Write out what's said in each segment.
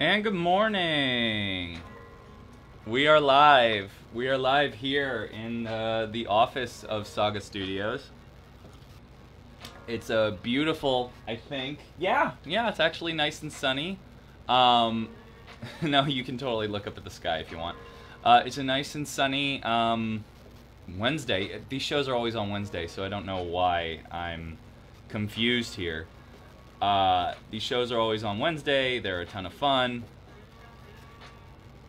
And good morning. We are live. We are live here in uh, the office of Saga Studios. It's a beautiful, I think. Yeah, yeah, it's actually nice and sunny. Um, no, you can totally look up at the sky if you want. Uh, it's a nice and sunny um, Wednesday. These shows are always on Wednesday, so I don't know why I'm confused here. Uh, these shows are always on Wednesday. They're a ton of fun.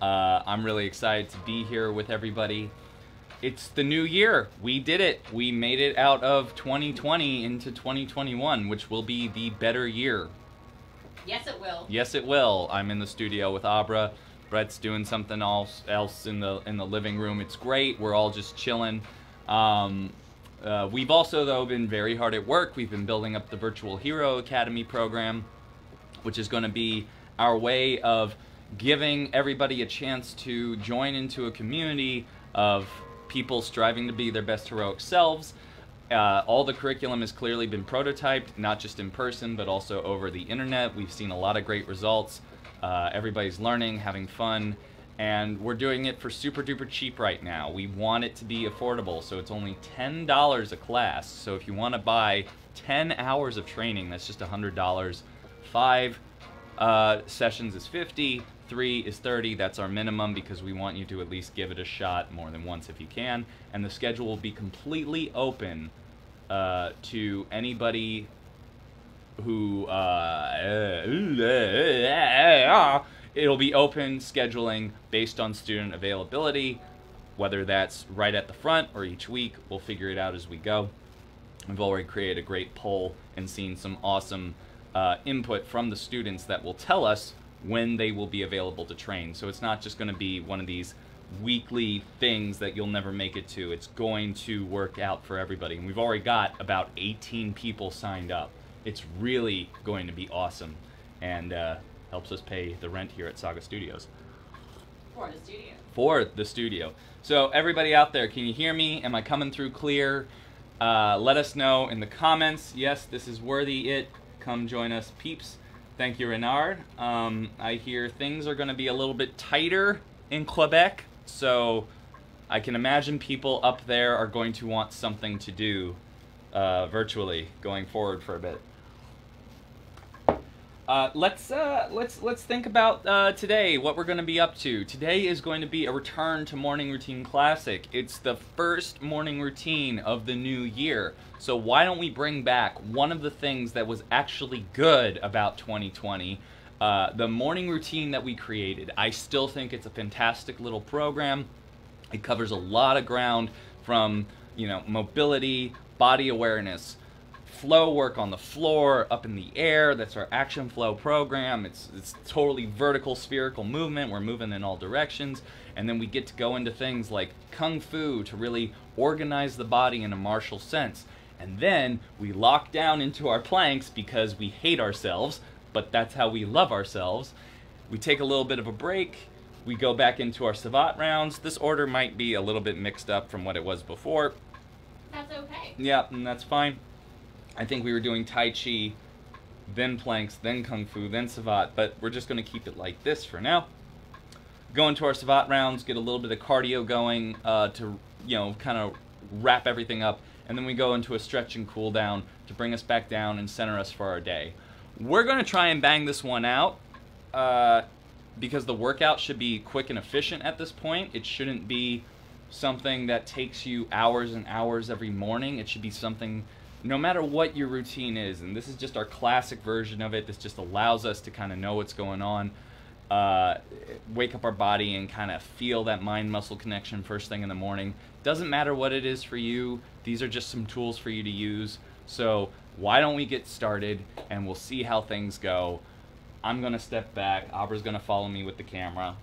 Uh, I'm really excited to be here with everybody. It's the new year. We did it. We made it out of 2020 into 2021, which will be the better year. Yes, it will. Yes, it will. I'm in the studio with Abra. Brett's doing something else else in the in the living room. It's great. We're all just chilling. Um, uh, we've also though been very hard at work. We've been building up the Virtual Hero Academy program, which is going to be our way of giving everybody a chance to join into a community of people striving to be their best heroic selves. Uh, all the curriculum has clearly been prototyped, not just in person, but also over the internet. We've seen a lot of great results. Uh, everybody's learning, having fun, and we're doing it for super duper cheap right now. We want it to be affordable, so it's only $10 a class. So if you want to buy 10 hours of training, that's just $100. Five uh, sessions is 50, three is 30. That's our minimum because we want you to at least give it a shot more than once if you can. And the schedule will be completely open uh, to anybody who uh, it'll be open scheduling based on student availability whether that's right at the front or each week we'll figure it out as we go. We've already created a great poll and seen some awesome uh, input from the students that will tell us when they will be available to train. So it's not just going to be one of these weekly things that you'll never make it to. It's going to work out for everybody. And we've already got about 18 people signed up. It's really going to be awesome. And uh, helps us pay the rent here at Saga Studios. For the studio. For the studio. So, everybody out there, can you hear me? Am I coming through clear? Uh, let us know in the comments. Yes, this is worthy it. Come join us, peeps. Thank you, Renard. Um, I hear things are going to be a little bit tighter in Quebec, so I can imagine people up there are going to want something to do uh, virtually going forward for a bit. Uh, let's uh, let's let's think about uh, today. What we're going to be up to today is going to be a return to morning routine classic. It's the first morning routine of the new year. So why don't we bring back one of the things that was actually good about 2020? Uh, the morning routine that we created. I still think it's a fantastic little program. It covers a lot of ground from you know mobility, body awareness, flow work on the floor, up in the air. That's our action flow program. It's, it's totally vertical spherical movement. We're moving in all directions. And then we get to go into things like kung fu to really organize the body in a martial sense. And then we lock down into our planks because we hate ourselves, but that's how we love ourselves. We take a little bit of a break. We go back into our savate rounds. This order might be a little bit mixed up from what it was before. That's okay. Yeah, and that's fine. I think we were doing Tai Chi, then planks, then Kung Fu, then Savate, but we're just going to keep it like this for now. Go into our Savate rounds, get a little bit of cardio going uh, to, you know, kind of wrap everything up, and then we go into a stretch and cool down to bring us back down and center us for our day. We're going to try and bang this one out uh, because the workout should be quick and efficient at this point. It shouldn't be something that takes you hours and hours every morning. It should be something no matter what your routine is, and this is just our classic version of it, this just allows us to kind of know what's going on, uh, wake up our body and kind of feel that mind muscle connection first thing in the morning. Doesn't matter what it is for you, these are just some tools for you to use. So, why don't we get started and we'll see how things go. I'm going to step back, Abra's going to follow me with the camera,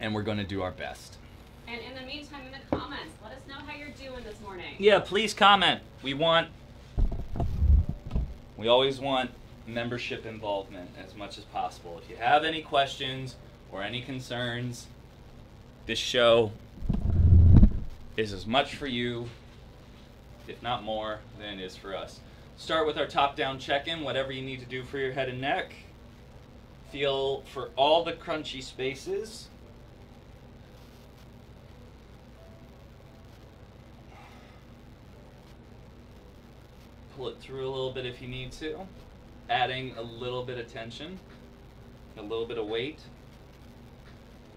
and we're going to do our best. And in the meantime, in the comments, let us know how you're doing this morning. Yeah, please comment. We want, we always want membership involvement as much as possible. If you have any questions or any concerns, this show is as much for you, if not more, than it is for us. Start with our top down check in, whatever you need to do for your head and neck. Feel for all the crunchy spaces. Pull it through a little bit if you need to. Adding a little bit of tension, a little bit of weight.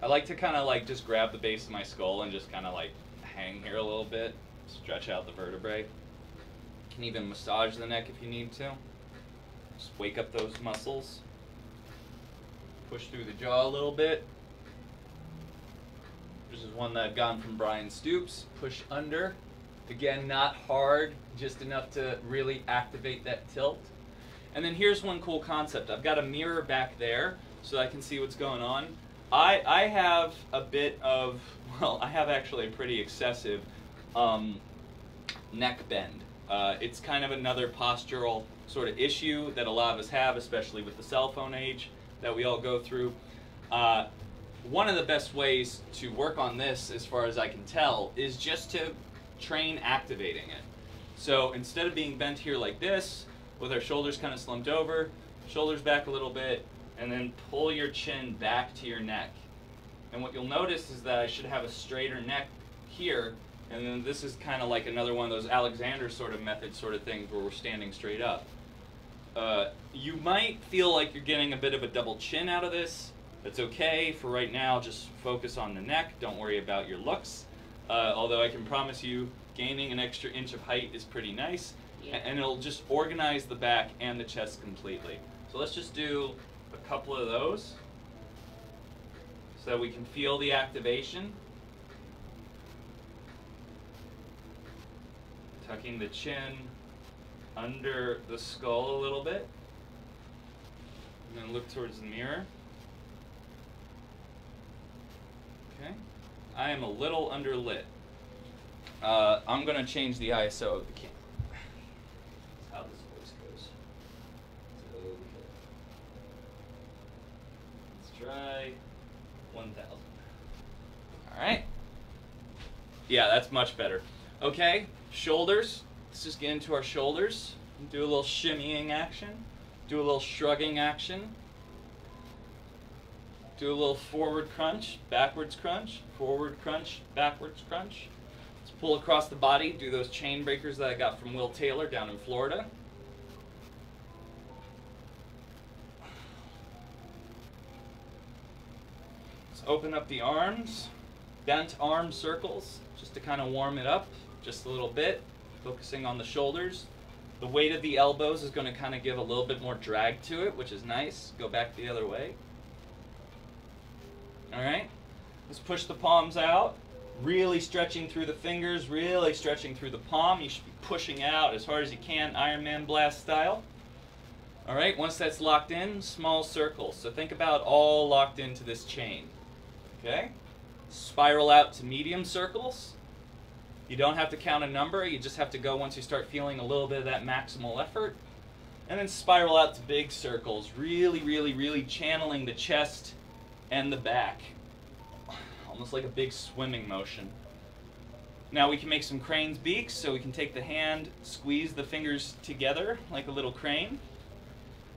I like to kind of like just grab the base of my skull and just kind of like hang here a little bit, stretch out the vertebrae. Can even massage the neck if you need to. Just wake up those muscles. Push through the jaw a little bit. This is one that I've gotten from Brian Stoops. Push under. Again, not hard, just enough to really activate that tilt. And then here's one cool concept. I've got a mirror back there so I can see what's going on. I, I have a bit of, well, I have actually a pretty excessive um, neck bend. Uh, it's kind of another postural sort of issue that a lot of us have, especially with the cell phone age that we all go through. Uh, one of the best ways to work on this, as far as I can tell, is just to train activating it. So instead of being bent here like this, with our shoulders kind of slumped over, shoulders back a little bit, and then pull your chin back to your neck. And what you'll notice is that I should have a straighter neck here, and then this is kind of like another one of those Alexander sort of method sort of things where we're standing straight up. Uh, you might feel like you're getting a bit of a double chin out of this. That's okay. For right now, just focus on the neck. Don't worry about your looks. Uh, although I can promise you, gaining an extra inch of height is pretty nice. Yeah. And it'll just organize the back and the chest completely. So let's just do a couple of those so that we can feel the activation. Tucking the chin under the skull a little bit. And then look towards the mirror. Okay. I am a little underlit. Uh, I'm going to change the ISO of the camera. That's how this voice goes. So, okay. Let's try 1000. Alright. Yeah, that's much better. Okay, shoulders. Let's just get into our shoulders. Do a little shimmying action. Do a little shrugging action. Do a little forward crunch, backwards crunch, forward crunch, backwards crunch. Let's pull across the body. Do those chain breakers that I got from Will Taylor down in Florida. Let's open up the arms, bent arm circles, just to kind of warm it up just a little bit, focusing on the shoulders. The weight of the elbows is going to kind of give a little bit more drag to it, which is nice. Go back the other way. All right, let's push the palms out. Really stretching through the fingers, really stretching through the palm. You should be pushing out as hard as you can, Iron Man blast style. All right, once that's locked in, small circles. So think about all locked into this chain. Okay? Spiral out to medium circles. You don't have to count a number, you just have to go once you start feeling a little bit of that maximal effort. And then spiral out to big circles, really, really, really channeling the chest and the back. Almost like a big swimming motion. Now we can make some crane's beaks, so we can take the hand, squeeze the fingers together like a little crane,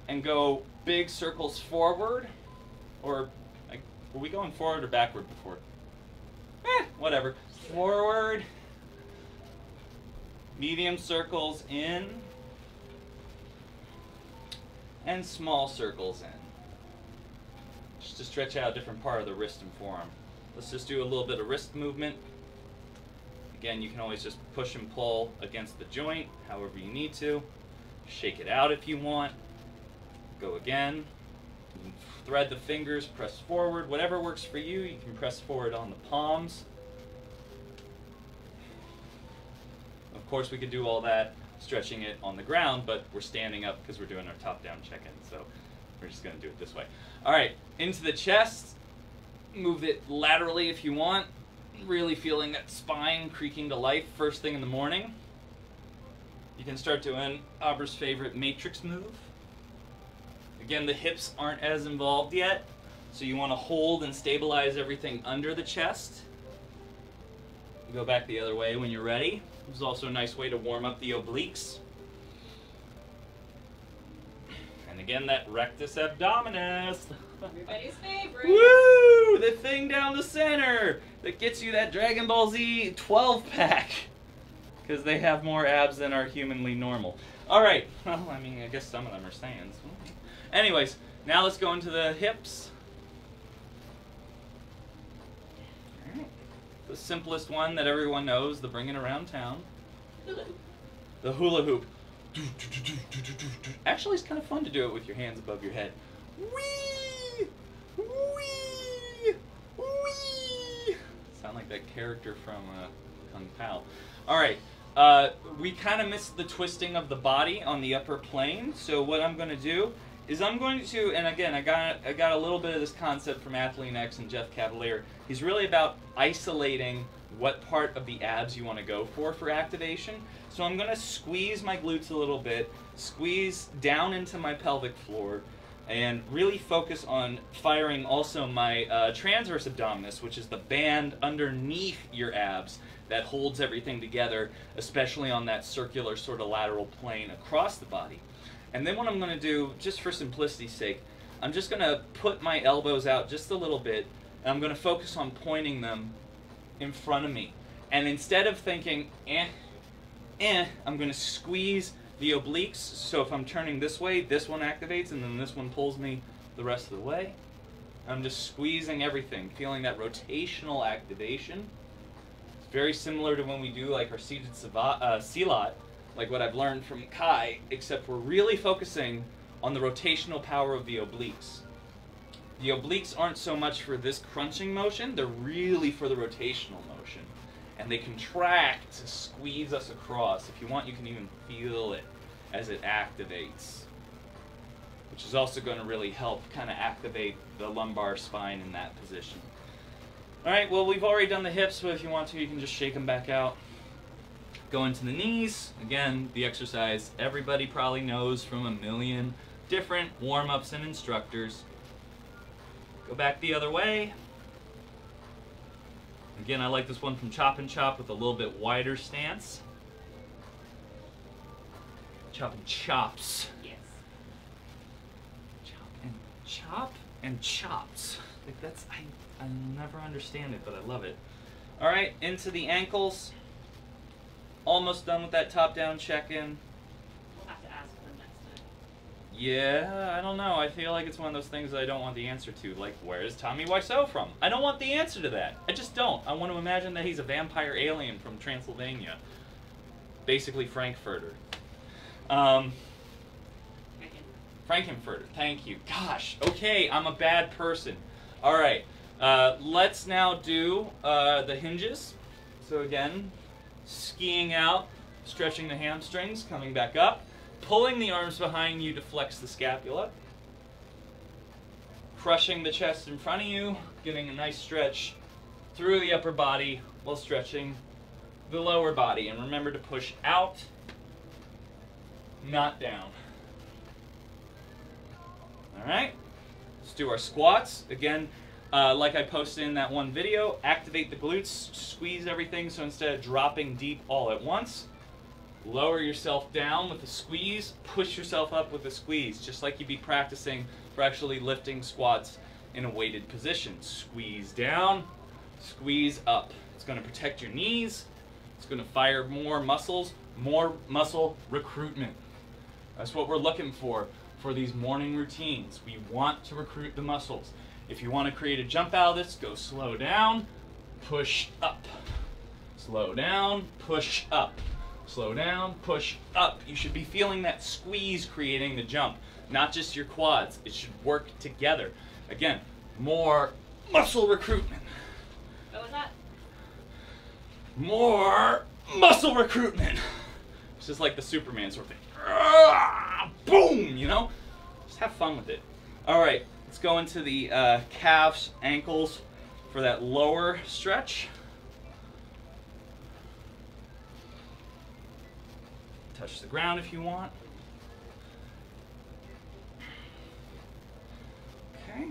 and go big circles forward, or like, were we going forward or backward before? Eh, whatever. Forward, medium circles in, and small circles in. Just to stretch out a different part of the wrist and forearm. Let's just do a little bit of wrist movement. Again, you can always just push and pull against the joint, however you need to. Shake it out if you want. Go again. Thread the fingers, press forward. Whatever works for you, you can press forward on the palms. Of course, we could do all that stretching it on the ground, but we're standing up because we're doing our top-down check-in, so we're just going to do it this way. All right, into the chest. Move it laterally if you want. Really feeling that spine creaking to life first thing in the morning. You can start doing Abra's favorite matrix move. Again, the hips aren't as involved yet, so you want to hold and stabilize everything under the chest. Go back the other way when you're ready. This is also a nice way to warm up the obliques. And again, that rectus abdominis. Everybody's favorite. Woo! The thing down the center that gets you that Dragon Ball Z 12 pack. Because they have more abs than are humanly normal. Alright, well, I mean, I guess some of them are Saiyans. Anyways, now let's go into the hips. The simplest one that everyone knows, the bring it around town. The hula hoop. Actually, it's kind of fun to do it with your hands above your head. Wee! Wee! Wee! Sound like that character from uh, Kung Pow. All right. Uh, we kind of missed the twisting of the body on the upper plane. So what I'm going to do is I'm going to, and again, I got I got a little bit of this concept from Athlean X and Jeff Cavaliere. He's really about isolating what part of the abs you want to go for for activation. So I'm going to squeeze my glutes a little bit, squeeze down into my pelvic floor, and really focus on firing also my uh, transverse abdominis, which is the band underneath your abs that holds everything together, especially on that circular sort of lateral plane across the body. And then what I'm going to do, just for simplicity's sake, I'm just going to put my elbows out just a little bit, and I'm going to focus on pointing them in front of me. And instead of thinking, eh, eh, I'm going to squeeze the obliques. So if I'm turning this way, this one activates, and then this one pulls me the rest of the way. I'm just squeezing everything, feeling that rotational activation. It's very similar to when we do like our seated uh, silat, like what I've learned from Kai, except we're really focusing on the rotational power of the obliques. The obliques aren't so much for this crunching motion, they're really for the rotational motion. And they contract to squeeze us across. If you want, you can even feel it as it activates. Which is also going to really help kind of activate the lumbar spine in that position. Alright, well we've already done the hips, but if you want to, you can just shake them back out. Go into the knees. Again, the exercise everybody probably knows from a million different warm-ups and instructors. Go back the other way. Again, I like this one from Chop and Chop with a little bit wider stance. Chop and Chops. Yes. Chop and Chop and Chops. Like that's I I never understand it, but I love it. All right, into the ankles. Almost done with that top-down check-in. We'll have to ask them next time. Yeah, I don't know. I feel like it's one of those things that I don't want the answer to. Like, where is Tommy Wiseau from? I don't want the answer to that. I just don't. I want to imagine that he's a vampire alien from Transylvania. Basically, Frankfurter. Um, Frankenfurter. Thank you. Gosh. Okay, I'm a bad person. All right. Uh, let's now do uh, the hinges. So again, skiing out, stretching the hamstrings, coming back up, pulling the arms behind you to flex the scapula, crushing the chest in front of you, getting a nice stretch through the upper body while stretching the lower body. And remember to push out, not down. All right, let's do our squats. Again, uh, like I posted in that one video, activate the glutes, squeeze everything, so instead of dropping deep all at once, lower yourself down with a squeeze, push yourself up with a squeeze, just like you'd be practicing for actually lifting squats in a weighted position. Squeeze down, squeeze up. It's going to protect your knees, it's going to fire more muscles, more muscle recruitment. That's what we're looking for for these morning routines. We want to recruit the muscles. If you want to create a jump out of this, go slow down, push up. Slow down, push up. Slow down, push up. You should be feeling that squeeze creating the jump, not just your quads. It should work together. Again, more muscle recruitment. What was that? More muscle recruitment. It's just like the Superman sort of thing. Ah, Boom, you know? Just have fun with it. All right, let's go into the uh, calves, ankles for that lower stretch. Touch the ground if you want. Okay.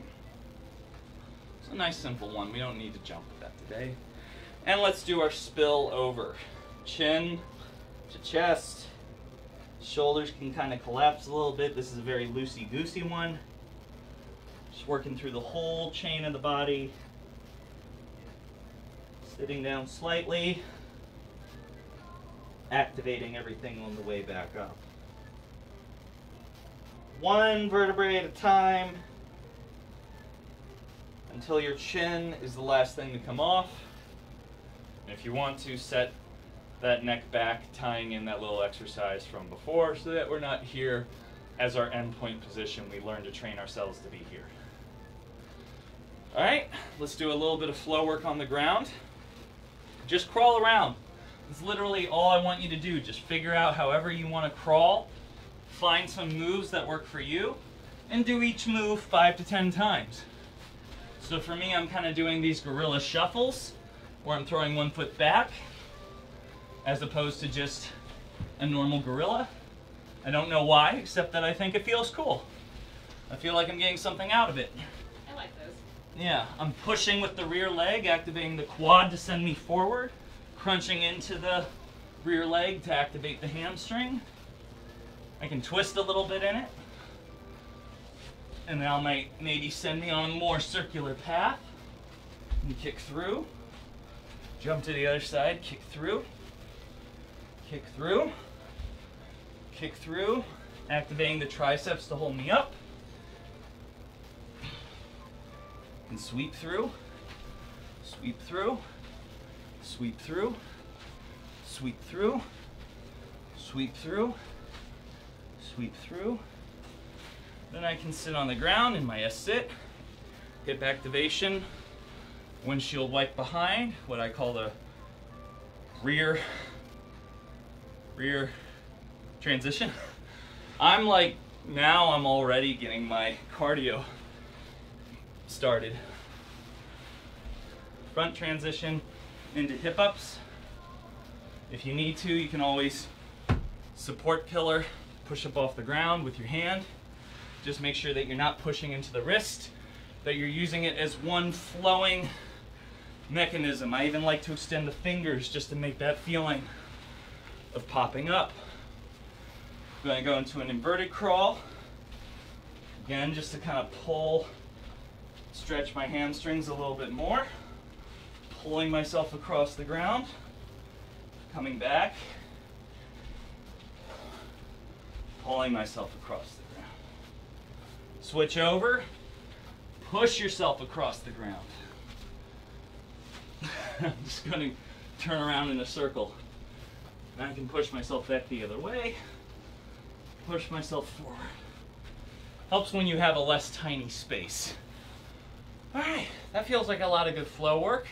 It's a nice simple one. We don't need to jump with that today. And let's do our spill over. Chin to chest. Shoulders can kind of collapse a little bit. This is a very loosey-goosey one. Just working through the whole chain of the body. Sitting down slightly. Activating everything on the way back up. One vertebrae at a time until your chin is the last thing to come off. And if you want to set that neck back, tying in that little exercise from before so that we're not here as our endpoint position. We learn to train ourselves to be here. All right, let's do a little bit of flow work on the ground. Just crawl around. It's literally all I want you to do. Just figure out however you want to crawl, find some moves that work for you, and do each move five to 10 times. So for me, I'm kind of doing these gorilla shuffles where I'm throwing one foot back as opposed to just a normal gorilla. I don't know why, except that I think it feels cool. I feel like I'm getting something out of it. I like those. Yeah, I'm pushing with the rear leg, activating the quad to send me forward, crunching into the rear leg to activate the hamstring. I can twist a little bit in it. And now might maybe send me on a more circular path. And kick through. Jump to the other side, kick through. Kick through. Kick through. Activating the triceps to hold me up. And sweep through. Sweep through. Sweep through. Sweep through. Sweep through. Sweep through. Then I can sit on the ground in my S-sit. Hip activation. Windshield wipe behind, what I call the rear rear transition. I'm like, now I'm already getting my cardio started. Front transition into hip ups. If you need to, you can always support pillar, push up off the ground with your hand. Just make sure that you're not pushing into the wrist, that you're using it as one flowing mechanism. I even like to extend the fingers just to make that feeling of popping up. I'm going to go into an inverted crawl. Again, just to kind of pull, stretch my hamstrings a little bit more. Pulling myself across the ground. Coming back. Pulling myself across the ground. Switch over. Push yourself across the ground. I'm just going to turn around in a circle. And I can push myself back the other way, push myself forward. Helps when you have a less tiny space. All right, that feels like a lot of good flow work.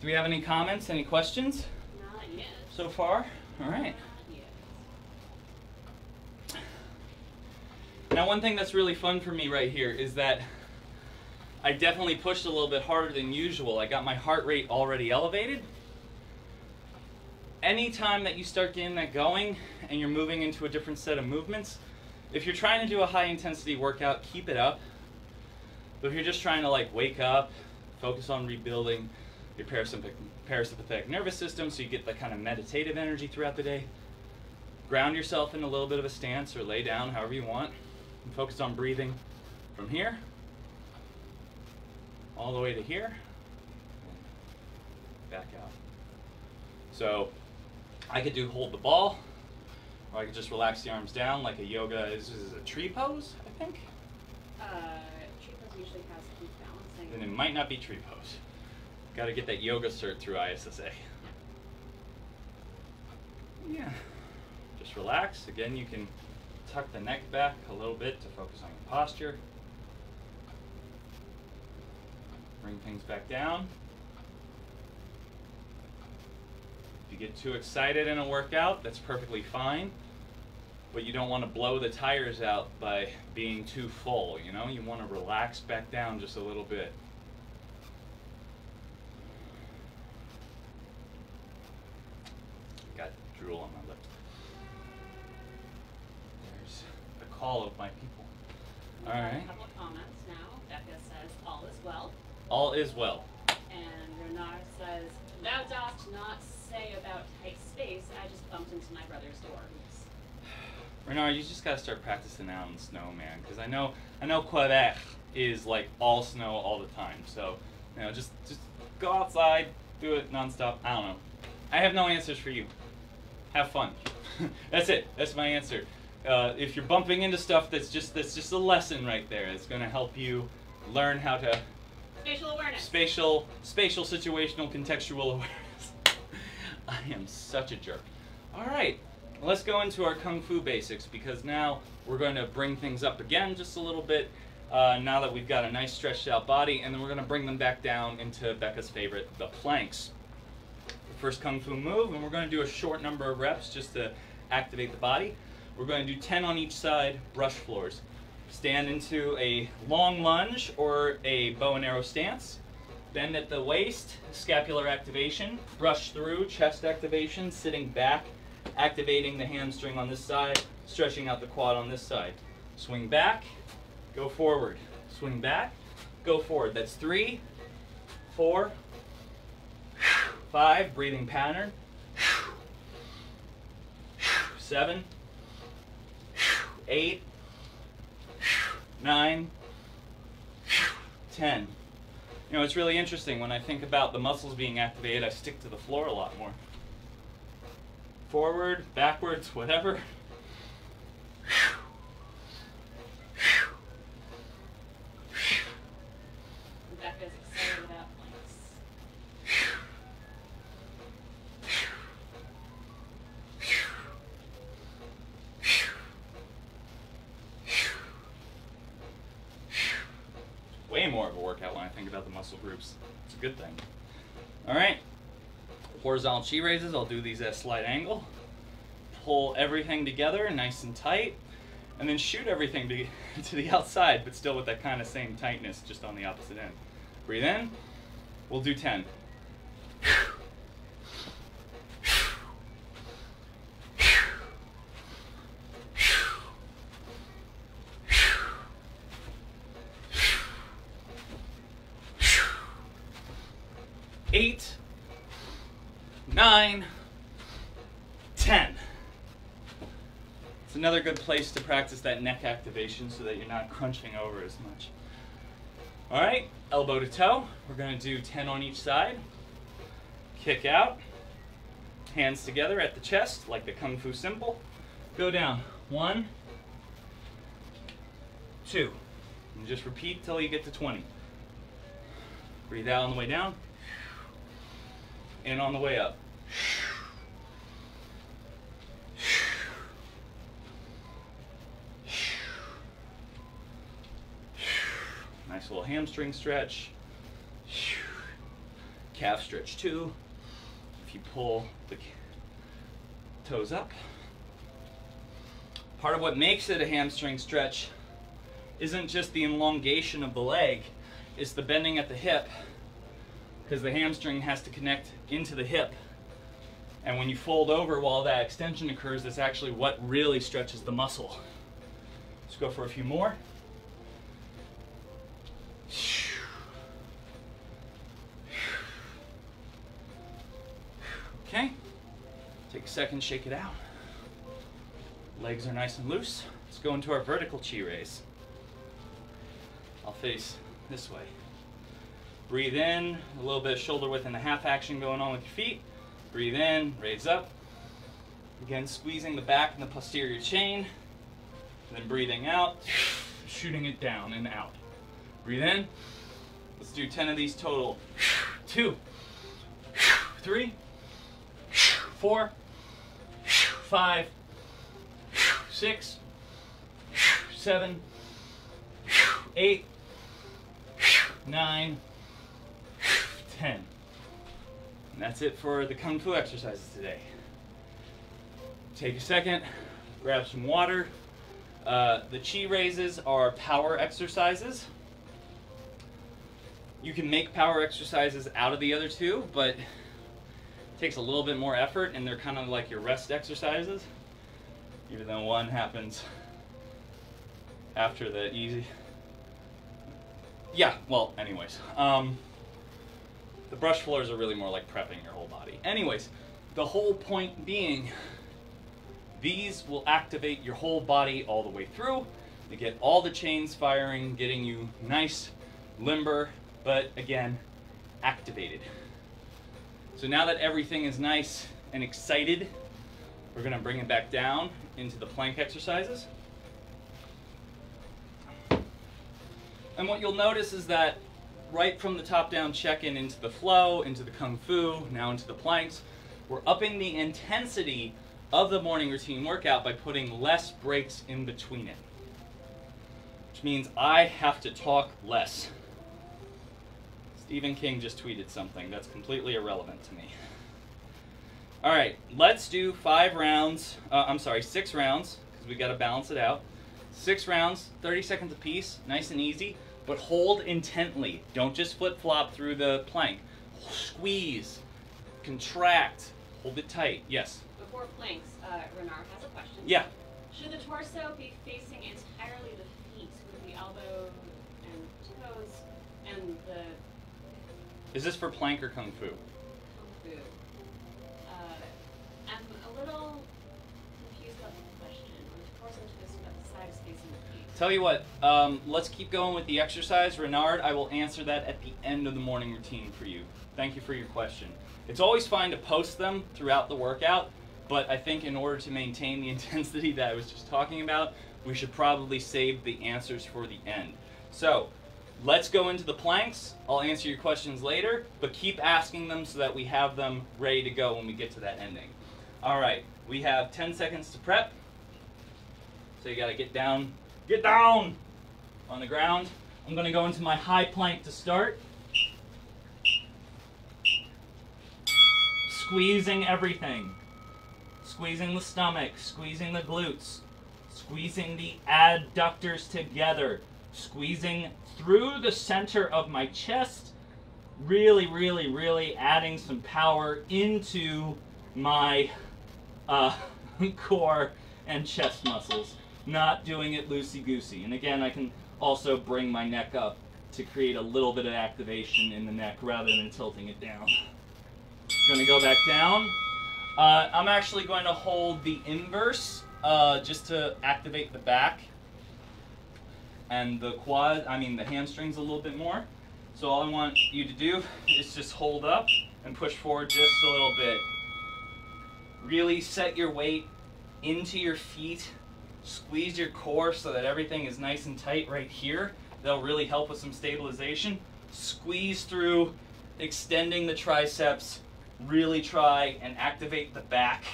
Do we have any comments, any questions Not yet. so far? All right. Now, one thing that's really fun for me right here is that I definitely pushed a little bit harder than usual. I got my heart rate already elevated. Anytime that you start getting that going and you're moving into a different set of movements, if you're trying to do a high intensity workout, keep it up. But if you're just trying to like wake up, focus on rebuilding your parasympathetic, parasympathetic nervous system so you get that kind of meditative energy throughout the day, ground yourself in a little bit of a stance or lay down however you want. And focus on breathing from here all the way to here back out. So i could do hold the ball or i could just relax the arms down like a yoga is, is a tree pose i think? Uh, tree pose usually has keep balancing. then it might not be tree pose got to get that yoga cert through ISSA yeah. Just relax. Again you can tuck the neck back a little bit to focus on your posture. Bring things back down. If you get too excited in a workout that's perfectly fine. But you don't want to blow the tires out by being too full you know? You want to relax back down just a little bit got drool on my lips there's the call of my people all A couple of comments now. Becca says all is well, all is well and Renard says thou dost not say about tight space. I just bumped into my brother's door. Renard, you just gotta start practicing out in the snow, man. Because I know, I know Quebec is like all snow all the time. So, you know, just just go outside, do it nonstop. I don't know. I have no answers for you. Have fun. that's it. That's my answer. Uh, if you're bumping into stuff that's just that's just a lesson right there. It's gonna help you learn how to Spatial awareness. spatial spatial situational contextual awareness. I am such a jerk. All right, let's go into our kung fu basics because now we're going to bring things up again just a little bit. Uh, now that we've got a nice stretched out body, and then we're going to bring them back down into Becca's favorite, the planks. First kung fu move, and we're going to do a short number of reps just to activate the body. We're going to do 10 on each side, brush floors. Stand into a long lunge or a bow and arrow stance. Bend at the waist, scapular activation. Brush through, chest activation, sitting back, activating the hamstring on this side, stretching out the quad on this side. Swing back, go forward. Swing back, go forward. That's three, four, five, breathing pattern, seven, eight, nine, ten. You know, it's really interesting when I think about the muscles being activated, I stick to the floor a lot more. Forward, backwards, whatever. Workout when I think about the muscle groups. It's a good thing. All right. Horizontal chi raises, I'll do these at a slight angle. Pull everything together nice and tight. And then shoot everything to, to the outside, but still with that kind of same tightness, just on the opposite end. Breathe in. We'll do 10. Eight, nine, ten. It's another good place to practice that neck activation so that you're not crunching over as much. All right, elbow to toe. We're to do 10 on each side. Kick out. Hands together at the chest, like the Kung Fu symbol. Go down. One, two. And just repeat till you get to 20. Breathe out on the way down. and on the way up. Little hamstring stretch. Calf stretch too. If you pull the toes up. Part of what makes it a hamstring stretch isn't just the elongation of the leg, it's the bending at the hip because the hamstring has to connect into the hip. And when you fold over while that extension occurs, that's actually what really stretches the muscle. Let's go for a few more. Second, shake it out. Legs are nice and loose. Let's go into our vertical chi raise. I'll face this way. Breathe in, a little bit of shoulder width and a half action going on with your feet. Breathe in, raise up. Again, squeezing the back and the posterior chain. Then breathing out, shooting it down and out. Breathe in. Let's do 10 of these total. Two, three, four, five, six, seven, eight, nine, ten. And that's it for the Kung Fu exercises today. Take a second, grab some water. Uh, the chi raises are power exercises. You can make power exercises out of the other two, but takes a little bit more effort and they're kind of like your rest exercises. Even though one happens after the easy. Yeah, well, anyways. Um, the brush floors are really more like prepping your whole body. Anyways, the whole point being These will activate your whole body all the way through. They get all the chains firing, getting you nice, limber, but again, activated. So now that everything is nice and excited, we're gonna bring it back down into the plank exercises. And what you'll notice is that right from the top down check-in into the flow, into the kung fu, now into the planks, we're upping the intensity of the morning routine workout by putting less breaks in between it. Which means I have to talk less. Stephen King just tweeted something that's completely irrelevant to me. All right, let's do five rounds. Uh, I'm sorry, six rounds, because we got to balance it out. Six rounds, 30 seconds apiece, nice and easy, but hold intently. Don't just flip flop through the plank. Squeeze, contract, hold it tight. Yes. Before planks, uh, Renard has a question. Yeah. Should the torso be facing entirely the feet with the elbow and toes and the Is this for plank or kung fu? kung fu? Uh, I'm a little confused about the question. When the torso twists, but the sides facing the feet. Tell you what, um, let's keep going with the exercise. Renard, I will answer that at the end of the morning routine for you. Thank you for your question. It's always fine to post them throughout the workout, but I think in order to maintain the intensity that I was just talking about, we should probably save the answers for the end. So, let's go into the planks. I'll answer your questions later, but keep asking them so that we have them ready to go when we get to that ending. All right, we have 10 seconds to prep. So you gotta get down, get down on the ground. I'm gonna go into my high plank to start. Squeezing everything. Squeezing the stomach, squeezing the glutes, squeezing the adductors together, squeezing through the center of my chest, really, really, really adding some power into my uh, core and chest muscles, not doing it loosey goosey. And again, I can also bring my neck up to create a little bit of activation in the neck rather than tilting it down. Gonna go back down. Uh, I'm actually going to hold the inverse uh, just to activate the back and the quad, I mean the hamstrings a little bit more. So all I want you to do is just hold up and push forward just a little bit. Really set your weight into your feet. Squeeze your core so that everything is nice and tight right here. That'll really help with some stabilization. Squeeze through, extending the triceps. Really try and activate the back,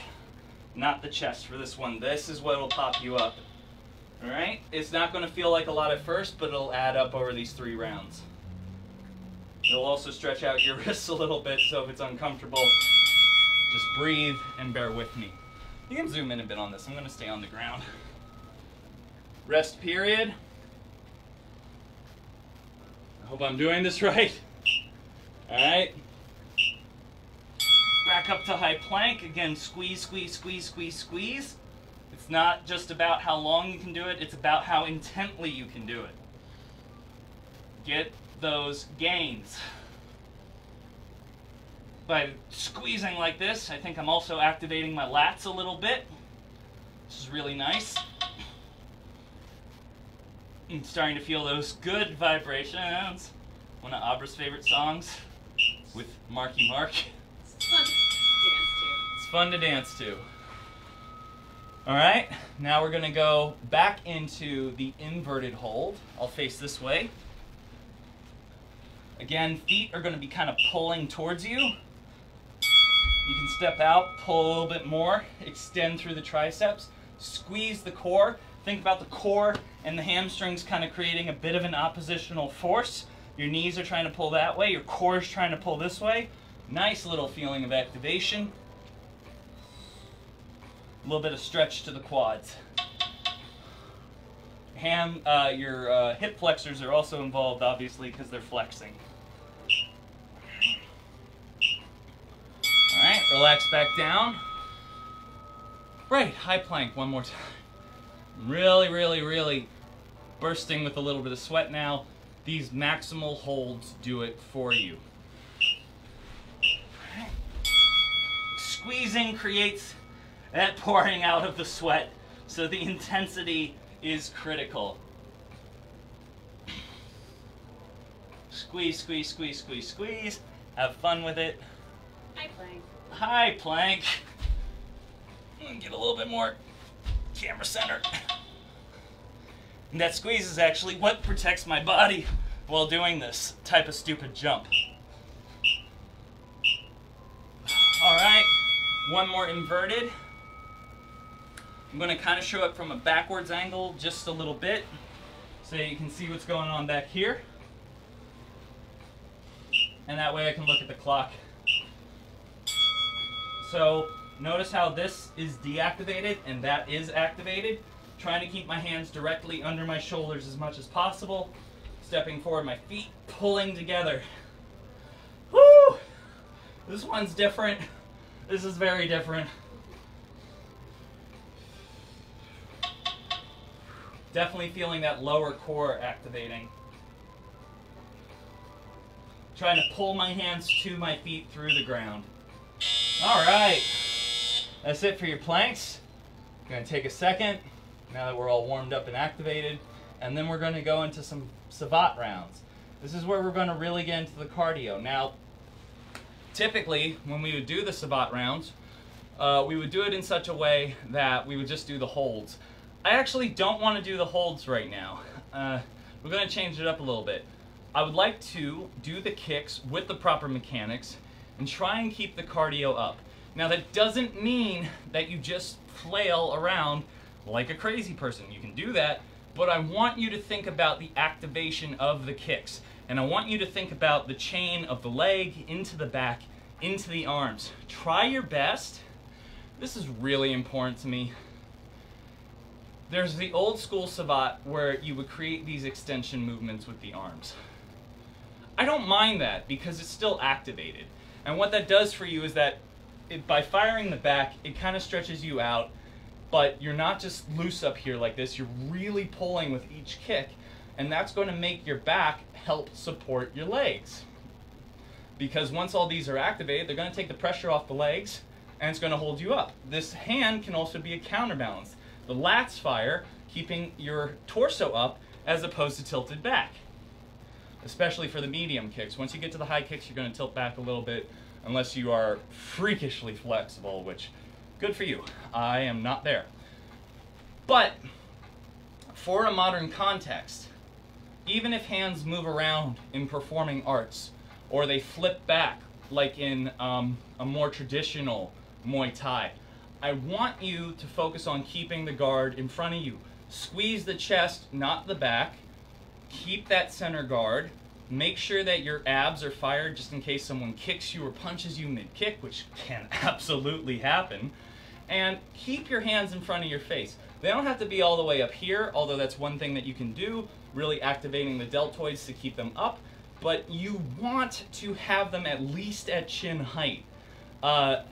not the chest for this one. This is what will pop you up. All right? It's not going to feel like a lot at first, but it'll add up over these three rounds. It'll also stretch out your wrists a little bit, so if it's uncomfortable, just breathe and bear with me. You can zoom in a bit on this. I'm going to stay on the ground. Rest period. I hope I'm doing this right. All right. Back up to high plank. Again, squeeze, squeeze, squeeze, squeeze, squeeze. It's not just about how long you can do it, it's about how intently you can do it. Get those gains. By squeezing like this, I think I'm also activating my lats a little bit. This is really nice. I'm starting to feel those good vibrations. One of Abra's favorite songs with Marky Mark. It's fun to dance to. It's fun to dance to. All right, now we're gonna go back into the inverted hold. I'll face this way. Again, feet are gonna be kind of pulling towards you. You can step out, pull a little bit more, extend through the triceps, squeeze the core. Think about the core and the hamstrings kind of creating a bit of an oppositional force. Your knees are trying to pull that way, your core is trying to pull this way. Nice little feeling of activation. A little bit of stretch to the quads. Ham, uh, your uh, hip flexors are also involved, obviously, because they're flexing. All right, relax back down. Right, high plank one more time. Really, really, really bursting with a little bit of sweat now. These maximal holds do it for you. Squeezing creates that pouring out of the sweat. So the intensity is critical. Squeeze, squeeze, squeeze, squeeze, squeeze. Have fun with it. High, Plank. High, Plank. Hmm, get a little bit more camera center. And that squeeze is actually what protects my body while doing this type of stupid jump. All right, one more inverted. I'm gonna kind of show it from a backwards angle just a little bit so you can see what's going on back here. And that way I can look at the clock. So notice how this is deactivated and that is activated. Trying to keep my hands directly under my shoulders as much as possible. Stepping forward, my feet pulling together. Woo! This one's different. This is very different. Definitely feeling that lower core activating. Trying to pull my hands to my feet through the ground. All right. That's it for your planks. Gonna take a second, now that we're all warmed up and activated, and then we're gonna go into some savate rounds. This is where we're gonna really get into the cardio. Now, typically, when we would do the savate rounds, uh, we would do it in such a way that we would just do the holds. I actually don't want to do the holds right now. Uh, we're going to change it up a little bit. I would like to do the kicks with the proper mechanics and try and keep the cardio up. Now that doesn't mean that you just flail around like a crazy person. You can do that, but I want you to think about the activation of the kicks. And I want you to think about the chain of the leg into the back, into the arms. Try your best. This is really important to me. There's the old school savate where you would create these extension movements with the arms. I don't mind that because it's still activated. And what that does for you is that it, by firing the back, it kind of stretches you out, but you're not just loose up here like this, you're really pulling with each kick, and that's going to make your back help support your legs. Because once all these are activated, they're going to take the pressure off the legs, and it's going to hold you up. This hand can also be a counterbalance. The lats fire, keeping your torso up as opposed to tilted back especially for the medium kicks. Once you get to the high kicks, you're going to tilt back a little bit unless you are freakishly flexible, which good for you. I am not there. But for a modern context, even if hands move around in performing arts or they flip back like in um, a more traditional Muay Thai, I want you to focus on keeping the guard in front of you. Squeeze the chest, not the back keep that center guard. Make sure that your abs are fired just in case someone kicks you or punches you mid-kick, which can absolutely happen. And keep your hands in front of your face. They don't have to be all the way up here, although that's one thing that you can do, really activating the deltoids to keep them up. But you want to have them at least at chin height. Uh,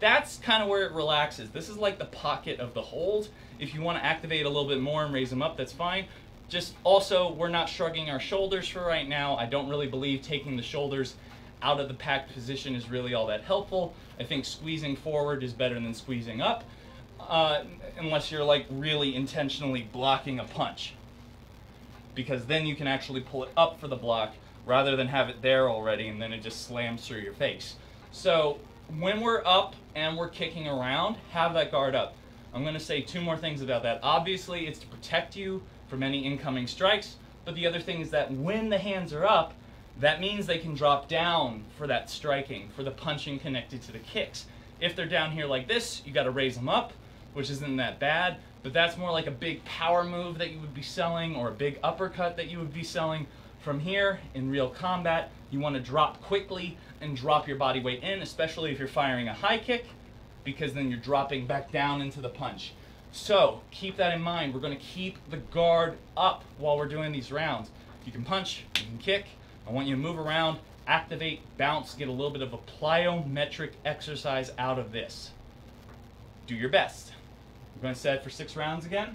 that's kind of where it relaxes. This is like the pocket of the hold. If you want to activate a little bit more and raise them up, that's fine. Just also, we're not shrugging our shoulders for right now. I don't really believe taking the shoulders out of the packed position is really all that helpful. I think squeezing forward is better than squeezing up, uh, unless you're like really intentionally blocking a punch. Because then you can actually pull it up for the block rather than have it there already and then it just slams through your face. So when we're up and we're kicking around, have that guard up. I'm going to say two more things about that. Obviously, it's to protect you from any incoming strikes. But the other thing is that when the hands are up, that means they can drop down for that striking, for the punching connected to the kicks. If they're down here like this, you got to raise them up, which isn't that bad, but that's more like a big power move that you would be selling or a big uppercut that you would be selling. From here, in real combat, you want to drop quickly and drop your body weight in, especially if you're firing a high kick, because then you're dropping back down into the punch. So keep that in mind. We're going to keep the guard up while we're doing these rounds. You can punch, you can kick. I want you to move around, activate, bounce, get a little bit of a plyometric exercise out of this. Do your best. We're to set for six rounds again.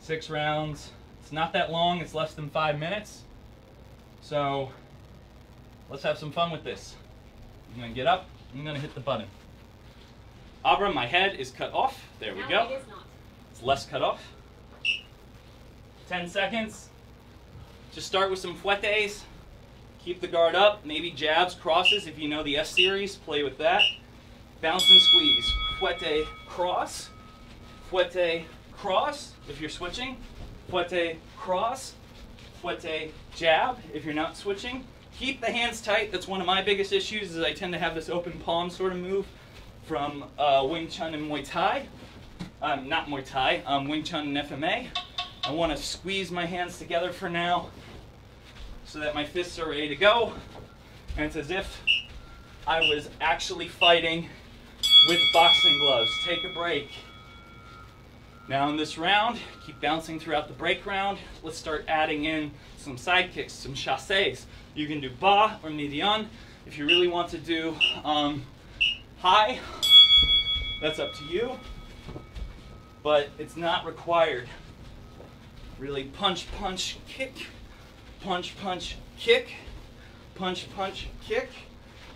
Six rounds. It's not that long. It's less than five minutes. So let's have some fun with this. I'm to get up, I'm gonna hit the button. Abra, my head is cut off. There we Now go. It is not. It's less cut off. 10 seconds. Just start with some fouettes. Keep the guard up. Maybe jabs, crosses. If you know the S series, play with that. Bounce and squeeze. Fouette, cross. Fouette, cross if you're switching. Fouette, cross. Fouette, jab if you're not switching. Keep the hands tight. That's one of my biggest issues is I tend to have this open palm sort of move from uh, Wing Chun and Muay Thai um, not Muay Thai, um, Wing Chun and FMA. I want to squeeze my hands together for now so that my fists are ready to go. And it's as if I was actually fighting with boxing gloves. Take a break. Now in this round, keep bouncing throughout the break round. Let's start adding in some side kicks, some chassés. You can do ba or median. If you really want to do um, high, that's up to you but it's not required. Really punch, punch, kick, punch, punch, kick, punch, punch, kick.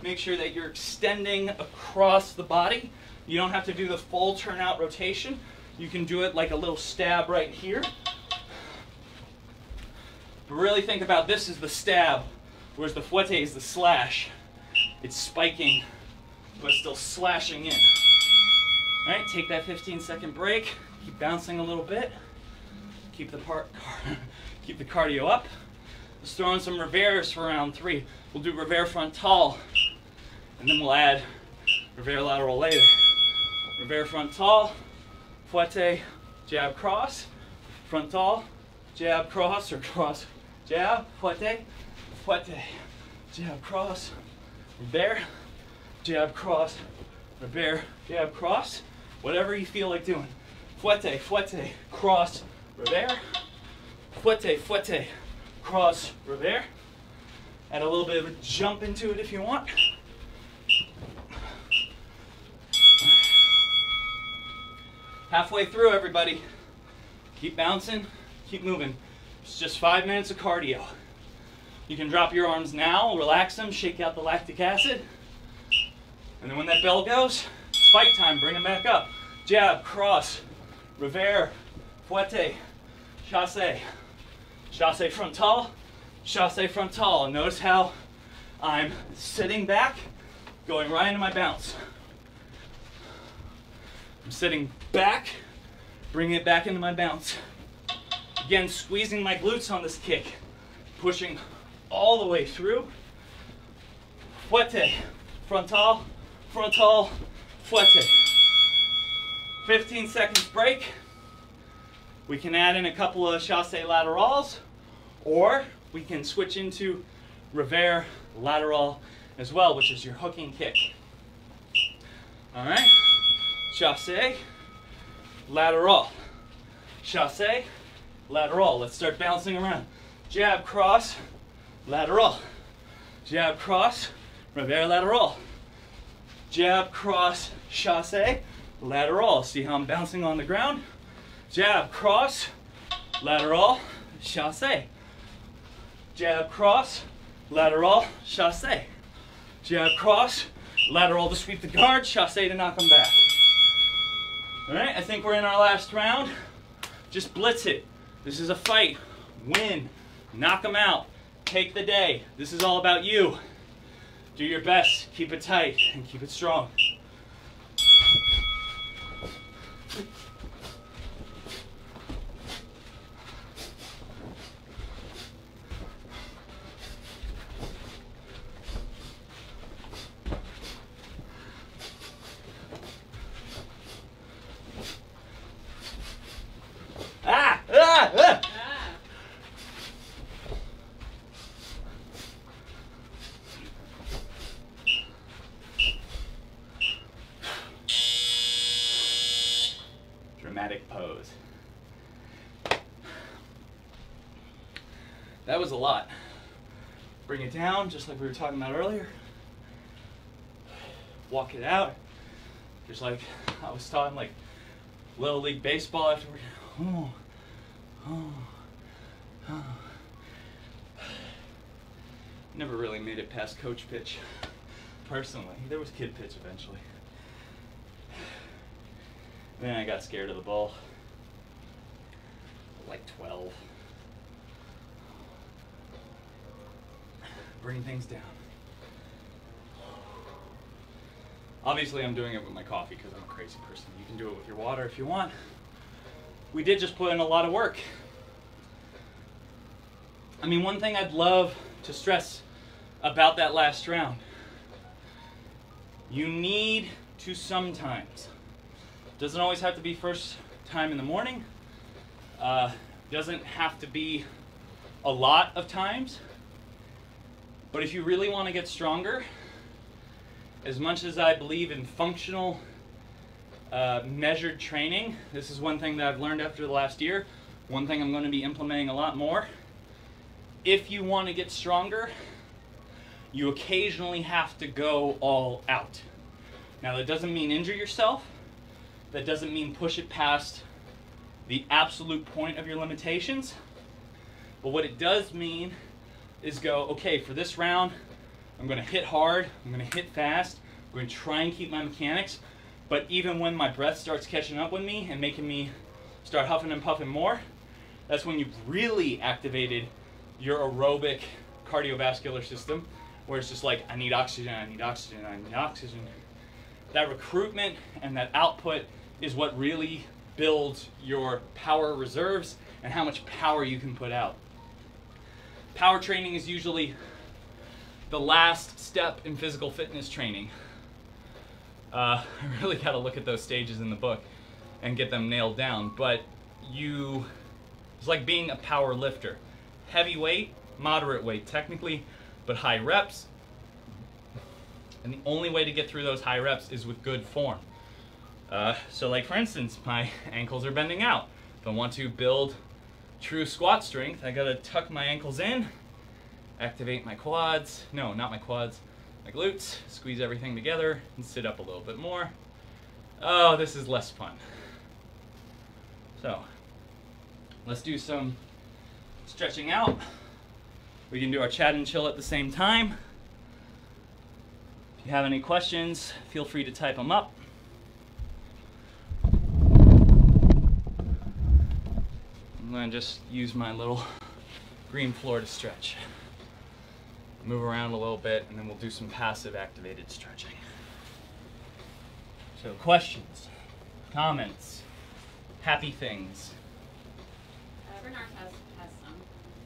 Make sure that you're extending across the body. You don't have to do the full turnout rotation. You can do it like a little stab right here. But really think about this as the stab, whereas the fouette is the slash. It's spiking, but still slashing in. All right, take that 15 second break. Keep bouncing a little bit. Keep the part, keep the cardio up. Let's throw in some revers for round three. We'll do revers frontal, and then we'll add revers lateral later. Revers frontal, fouette, jab cross, frontal, jab cross or cross, jab, fouette, fouette, jab cross, revers, jab cross, revers, jab cross whatever you feel like doing. Fouette, fouette, cross, revers. Fouette, fouette, cross, revers. Add a little bit of a jump into it if you want. Halfway through, everybody. Keep bouncing, keep moving. It's just five minutes of cardio. You can drop your arms now, relax them, shake out the lactic acid. And then when that bell goes, fight time, bring them back up. Jab, cross, revers, fouette, chasse, chasse frontal, chasse frontal. And notice how I'm sitting back, going right into my bounce. I'm sitting back, bringing it back into my bounce. Again, squeezing my glutes on this kick, pushing all the way through. Fouette, frontal, frontal, fouette. 15 seconds break. We can add in a couple of chasse laterals, or we can switch into revers lateral as well, which is your hooking kick. All right, chasse, lateral, chasse, lateral. Let's start bouncing around. Jab, cross, lateral. Jab, cross, revers lateral. Jab, cross, chasse, lateral. See how I'm bouncing on the ground? Jab, cross, lateral, chasse. Jab, cross, lateral, chasse. Jab, cross, lateral to sweep the guard, chasse to knock them back. All right, I think we're in our last round. Just blitz it. This is a fight. Win. Knock them out. Take the day. This is all about you. Do your best. Keep it tight and keep it strong. Ah! Ah! Ah! Ah. Dramatic pose. That was a lot. Bring it down, just like we were talking about earlier. Walk it out. Just like I was talking, like Little League Baseball after oh, oh, oh. Never really made it past coach pitch. personally. There was kid pitch eventually. Then I got scared of the ball. Like 12. Bring things down. Obviously, I'm doing it with my coffee because I'm a crazy person. You can do it with your water if you want. We did just put in a lot of work. I mean, one thing I'd love to stress about that last round you need to sometimes, doesn't always have to be first time in the morning, uh, doesn't have to be a lot of times, but if you really want to get stronger, as much as I believe in functional uh, measured training, this is one thing that I've learned after the last year, one thing I'm going to be implementing a lot more. If you want to get stronger, you occasionally have to go all out. Now, that doesn't mean injure yourself, that doesn't mean push it past the absolute point of your limitations. But what it does mean is go, okay, for this round, I'm going to hit hard, I'm going to hit fast, I'm going to try and keep my mechanics. But even when my breath starts catching up with me and making me start huffing and puffing more, that's when you've really activated your aerobic cardiovascular system, where it's just like, I need oxygen, I need oxygen, I need oxygen. That recruitment and that output is what really builds your power reserves and how much power you can put out. Power training is usually the last step in physical fitness training. Uh, I really got to look at those stages in the book and get them nailed down. But you, it's like being a power lifter. Heavy weight, moderate weight technically, but high reps. And the only way to get through those high reps is with good form. Uh, so like for instance, my ankles are bending out. If I want to build true squat strength, I gotta tuck my ankles in, activate my quads, no, not my quads, my glutes, squeeze everything together, and sit up a little bit more. Oh, this is less fun. So, let's do some stretching out. We can do our chat and chill at the same time. If you have any questions, feel free to type them up. To just use my little green floor to stretch. Move around a little bit, and then we'll do some passive activated stretching. So, questions, comments, happy things. Uh, Bernard has, has some.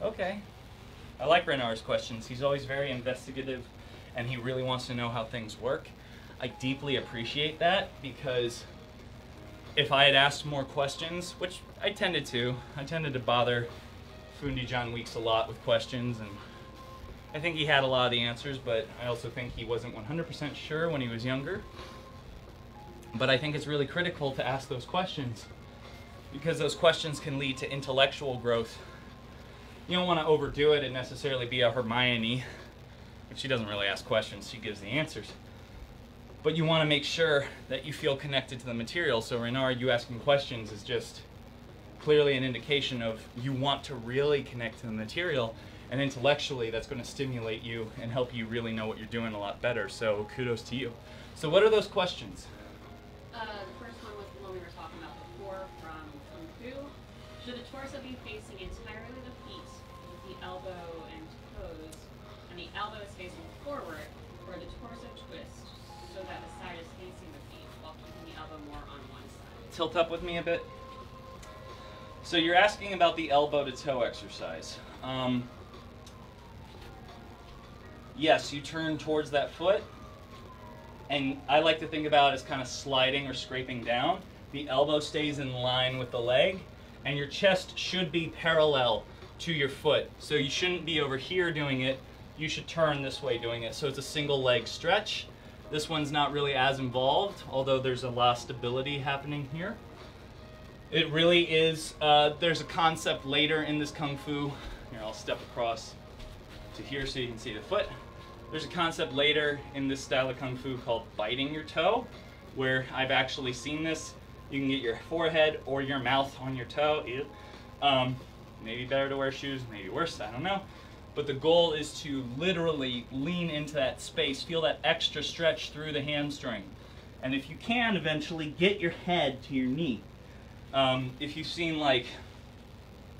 Okay. I like Renard's questions. He's always very investigative and he really wants to know how things work. I deeply appreciate that because if I had asked more questions, which I tended to, I tended to bother Fundi John Weeks a lot with questions and I think he had a lot of the answers, but I also think he wasn't 100% sure when he was younger. But I think it's really critical to ask those questions because those questions can lead to intellectual growth you don't want to overdo it and necessarily be a Hermione. But she doesn't really ask questions, she gives the answers. But you want to make sure that you feel connected to the material. So Renard, you asking questions is just clearly an indication of you want to really connect to the material and intellectually that's going to stimulate you and help you really know what you're doing a lot better. So kudos to you. So what are those questions? Uh, the first one was the one we were talking about before from Kung Fu. Should the torso be facing entirely the feet with the elbow and toes, and the elbow is facing forward, tilt up with me a bit. So you're asking about the elbow to toe exercise. Um, yes, you turn towards that foot, and I like to think about it as kind of sliding or scraping down. The elbow stays in line with the leg, and your chest should be parallel to your foot. So you shouldn't be over here doing it. You should turn this way doing it. So it's a single leg stretch. This one's not really as involved, although there's a lot of stability happening here. It really is, uh, there's a concept later in this Kung Fu. Here, I'll step across to here so you can see the foot. There's a concept later in this style of Kung Fu called biting your toe, where I've actually seen this. You can get your forehead or your mouth on your toe. Um, maybe better to wear shoes, maybe worse, I don't know. But the goal is to literally lean into that space, feel that extra stretch through the hamstring. And if you can, eventually get your head to your knee. Um, if you've seen like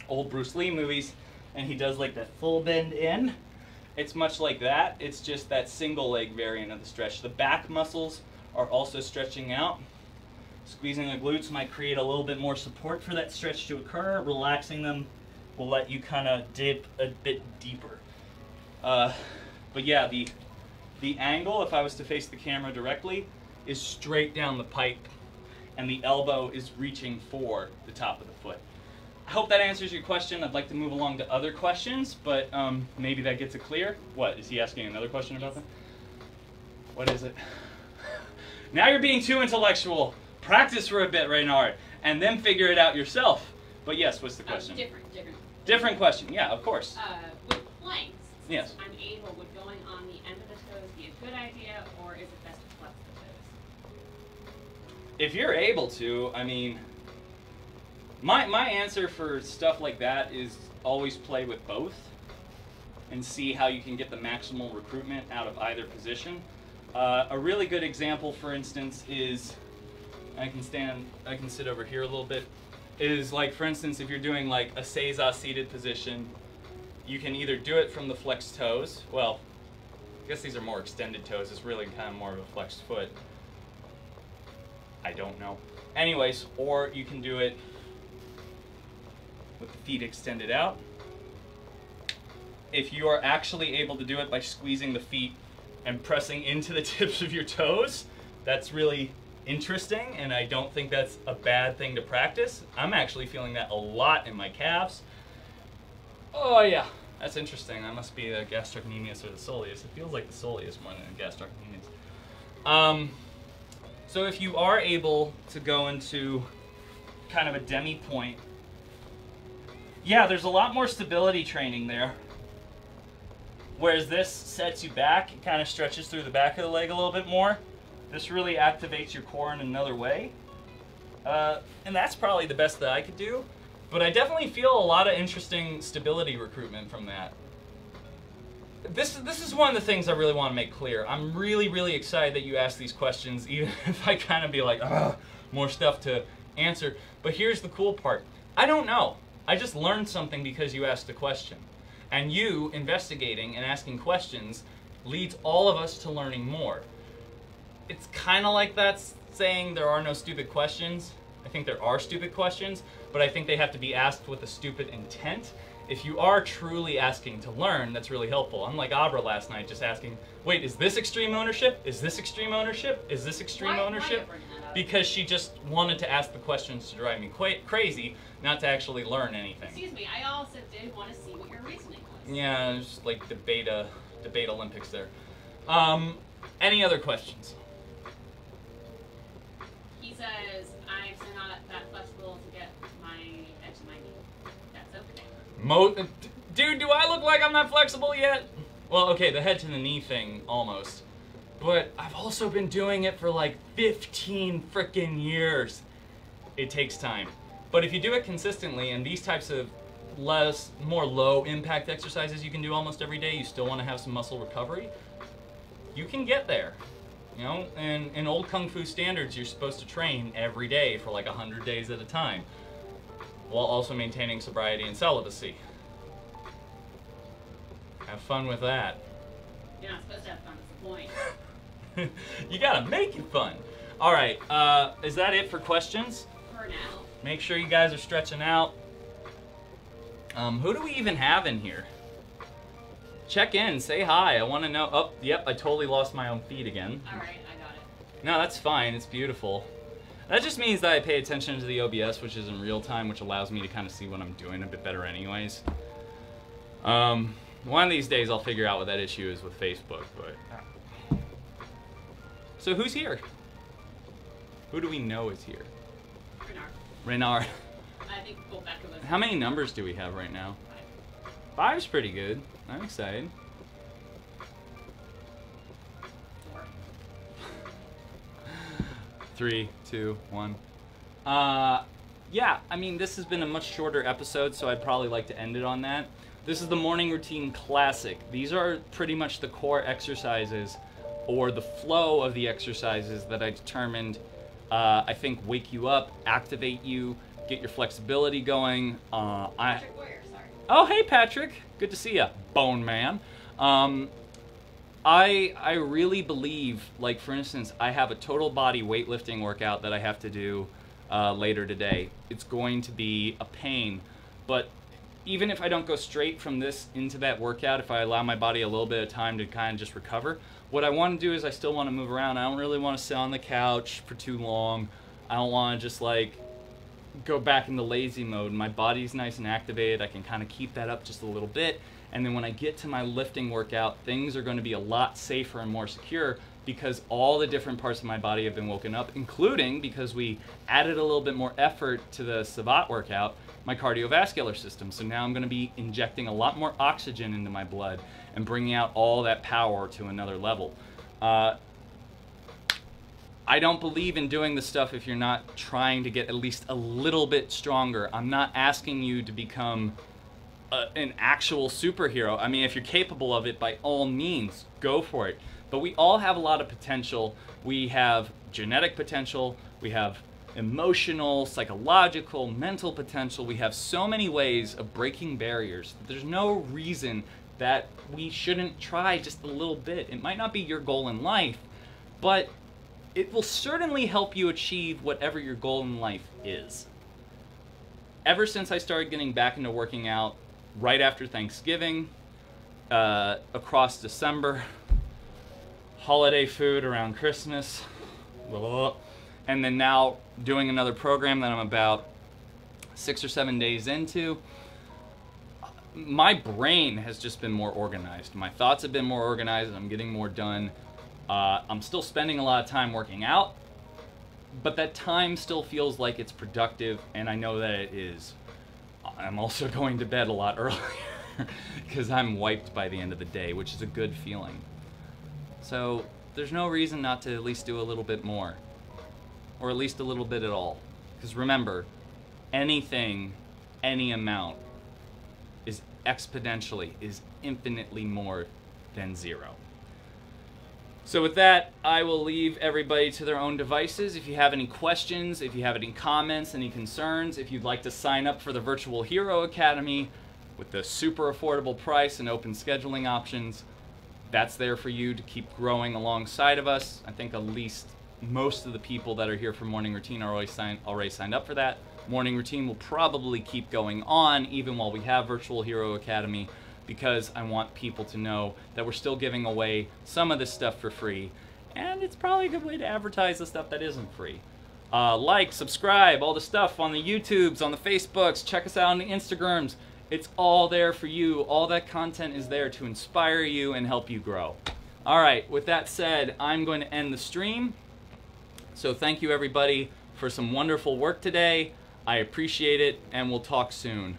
old Bruce Lee movies and he does like that full bend in, it's much like that. It's just that single leg variant of the stretch. The back muscles are also stretching out. Squeezing the glutes might create a little bit more support for that stretch to occur. Relaxing them will let you kind of dip a bit deeper. Uh, but yeah, the the angle, if I was to face the camera directly, is straight down the pipe, and the elbow is reaching for the top of the foot. I hope that answers your question. I'd like to move along to other questions, but um, maybe that gets it clear. What is he asking another question about that? What is it? Now you're being too intellectual. Practice for a bit, Reynard, and then figure it out yourself. But yes, what's the question? different, different. Question. Yeah, of course. Uh, with planks, since Yes. I'm able, would going on the end of the toes be a good idea, or is it best to flex the toes? if you're able to, I mean, my my answer for stuff like that is always play with both and see how you can get the maximal recruitment out of either position. Uh, a really good example, for instance, is I can stand, I can sit over here a little bit. Is like, for instance, if you're doing like a seiza seated position, you can either do it from the flexed toes. Well, I guess these are more extended toes. It's really kind of more of a flexed foot. I don't know. Anyways, or you can do it with the feet extended out. If you are actually able to do it by squeezing the feet and pressing into the tips of your toes, that's really interesting, and I don't think that's a bad thing to practice. I'm actually feeling that a lot in my calves. Oh yeah, that's interesting. I must be a gastrocnemius or the soleus. It feels like the soleus more than a gastrocnemius. Um, so if you are able to go into kind of a demi pointe, yeah, there's a lot more stability training there. Whereas this sets you back, it kind of stretches through the back of the leg a little bit more. This really activates your core in another way. Uh, and that's probably the best that I could do. But I definitely feel a lot of interesting stability recruitment from that. This, this is one of the things I really want to make clear. I'm really, really excited that you asked these questions, even if I kind of be like, more stuff to answer. But here's the cool part I don't know. I just learned something because you asked a question. And you investigating and asking questions leads all of us to learning more. It's kind of like that saying there are no stupid questions. I think there are stupid questions, but I think they have to be asked with a stupid intent. If you are truly asking to learn, that's really helpful. Unlike Abra last night, just asking, wait, is this extreme ownership? Is this extreme ownership? Is this extreme Why- why ownership? you bringing that up? Because she just wanted to ask the questions to drive me crazy, not to actually learn anything. Excuse me, I also did want to see what your reasoning was. Yeah, it's like debate, uh, debate Olympics there. Um, any other questions? Says, I'm not that flexible to get my edge of my knee. That's okay. Mo- dude, do I look like I'm not flexible yet? Well, okay, the head to the knee thing, almost. But I've also been doing it for like 15 freaking years. It takes time. But if you do it consistently, and these types of less, more low impact exercises you can do almost every day, you still want to have some muscle recovery, you can get there. You know, and in old Kung Fu standards, you're supposed to train every day for like a 100 days at a time, while also maintaining sobriety and celibacy. Have fun with that. You're not supposed to have fun, that's the point. you gotta make it fun. All right, uh, is that it for questions? For now. Make sure you guys are stretching out. Um, who do we even have in here? Check in, say hi. I want to know. Oh, yep, I totally lost my own feed again. Alright, I got it. No, that's fine. It's beautiful. That just means that I pay attention to the OBS, which is in real time, which allows me to kind of see what I'm doing a bit better, anyways. Um, one of these days I'll figure out what that issue is with Facebook, but. So who's here? Who do we know is here? Renard. Renard. I think. How many numbers do we have right now? Five. Five's pretty good. I'm excited. Three, two, one. Uh, yeah, I mean, this has been a much shorter episode, so I'd probably like to end it on that. This is the morning routine classic. These are pretty much the core exercises or the flow of the exercises that I determined uh, I think wake you up, activate you, get your flexibility going. Uh, I, Patrick Warrior, sorry. Oh, hey Patrick, good to see ya, Bone Man. Um, I I really believe, like for instance, I have a total body weightlifting workout that I have to do uh, later today. It's going to be a pain, but even if I don't go straight from this into that workout, if I allow my body a little bit of time to kind of just recover, what I want to do is I still want to move around. I don't really want to sit on the couch for too long. I don't want to just like go back into lazy mode. My body's nice and activated. I can kind of keep that up just a little bit. And then when I get to my lifting workout, things are going to be a lot safer and more secure because all the different parts of my body have been woken up, including because we added a little bit more effort to the Savate workout, my cardiovascular system. So now I'm going to be injecting a lot more oxygen into my blood and bringing out all that power to another level. Uh, I don't believe in doing the stuff if you're not trying to get at least a little bit stronger. I'm not asking you to become a, an actual superhero. I mean, if you're capable of it, by all means, go for it. But we all have a lot of potential. We have genetic potential, we have emotional, psychological, mental potential. We have so many ways of breaking barriers. There's no reason that we shouldn't try just a little bit. It might not be your goal in life, but it will certainly help you achieve whatever your goal in life is. Ever since I started getting back into working out right after Thanksgiving, uh, across December, holiday food around Christmas, blah, blah, blah, and then now doing another program that I'm about six or seven days into, my brain has just been more organized. My thoughts have been more organized. I'm getting more done. Uh, I'm still spending a lot of time working out, but that time still feels like it's productive, and I know that it is. I'm also going to bed a lot earlier because I'm wiped by the end of the day, which is a good feeling. So there's no reason not to at least do a little bit more, or at least a little bit at all. Because remember, anything, any amount, is exponentially, is infinitely more than zero. So with that, I will leave everybody to their own devices. If you have any questions, if you have any comments, any concerns, if you'd like to sign up for the Virtual Hero Academy with the super affordable price and open scheduling options, that's there for you to keep growing alongside of us. I think at least most of the people that are here for Morning Routine are already, sign, already signed up for that. Morning Routine will probably keep going on even while we have Virtual Hero Academy because I want people to know that we're still giving away some of this stuff for free. And it's probably a good way to advertise the stuff that isn't free. Uh, like, subscribe, all the stuff on the YouTubes, on the Facebooks, check us out on the Instagrams. It's all there for you. All that content is there to inspire you and help you grow. All right, with that said, I'm going to end the stream. So thank you everybody for some wonderful work today. I appreciate it, and we'll talk soon.